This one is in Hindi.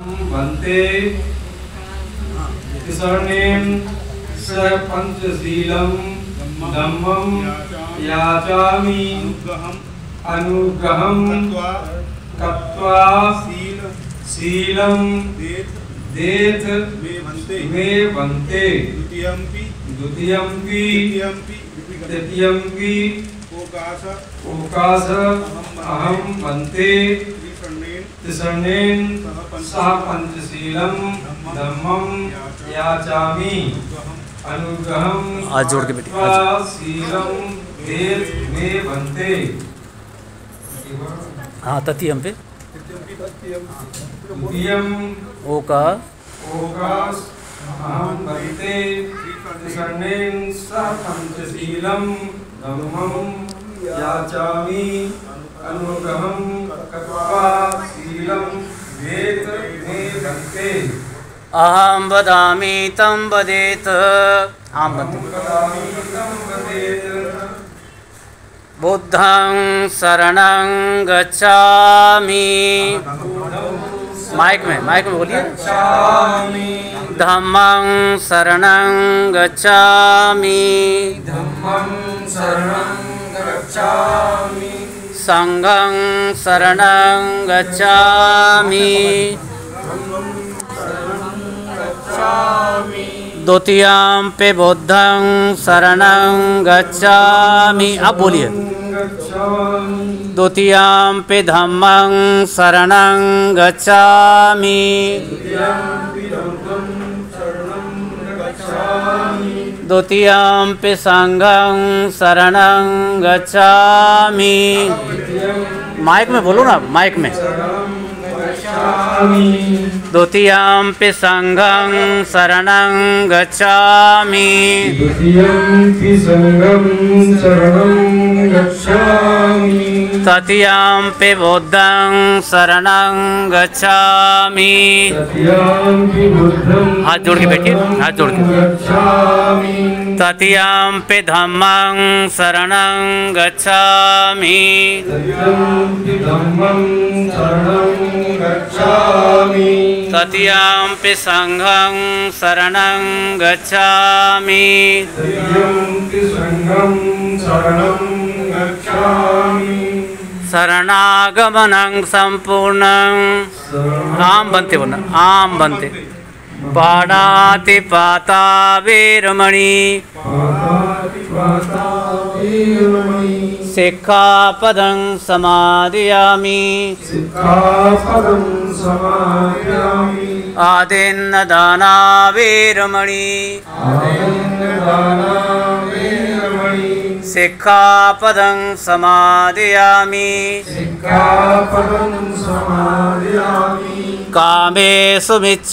भन्ते स्वर्णेन स पंचशीलं धम्मं याचामि। अनुग्रहम् अनुग्रहं तत्वा शीलं देत देत मे भन्ते त्रिसर्णेन सह पंचशीलं धम्मं याचामि। अनुग्रहं हाथ जोड़ के बेटी, हाथ कत्वा शीलं देत मे भन्ते हाँ ततीयम पे द्वितीयम् ओ का ओकाश अहं भन्ते त्रिसर्णेन सह पंचशीलं धम्मं याचामि। अनुग्रहं कत्वा अहम वदामि तं वदेत। आम बुद्धं शरणं माइक में माइक में बोलिए। धम्मं शरणं गच्छामि। धम्मं शरणं गच्छामि। द्वितीयं पे बुद्धं शरणं गच्छामि। अब बोलिए। द्वितीयं पे धम्मं शरणं गच्छामि। द्वितीयं पे सङ्घं शरणं गच्छामि। माइक में बोलो ना, माइक में। शरणं गच्छामि। द्वितीयं पे सङ्घं शरणं गच्छामि। द्वितीयम्पि शरणं गच्छामि। बुद्धं शरणं गच्छामि। तृतीयम्पि बुद्धं हाथ जोड़ के बैठिए, हाथ जोड़ के। गच्छामि। धम्मं शरणं गच्छामि। तृतीयम्पि धम्मं तृतीयं पे सङ्घं शरणं गच्छामि। शरणागमनं सम्पूर्णं। आम बनते बोलना आम बनते। वीरमणि पातातिपाता वीरमणि। शिक्षापदं समादयामि। सिक्खापदं समादयामि। वीरमणि आनन्ददाना वीरमणि शिक्षापदं समादयामि। सिक्खापदं समादयामि। कामेषु मिच्छ